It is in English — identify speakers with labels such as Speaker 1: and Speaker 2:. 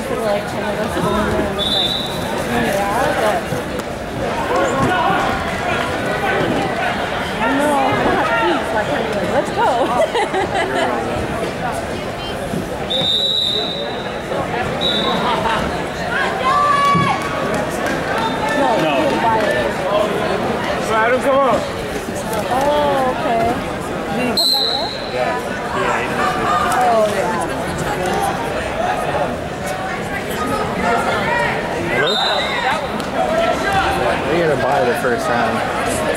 Speaker 1: us are like ten of us and like, yeah, but I don't I don't have peace. So I can't be like, let's go. no,
Speaker 2: No.
Speaker 1: he.
Speaker 2: Adam, come on.
Speaker 1: Oh, okay. Did he come back up?
Speaker 2: Yeah.
Speaker 1: Oh, yeah.
Speaker 2: Hello?
Speaker 3: They're the first round.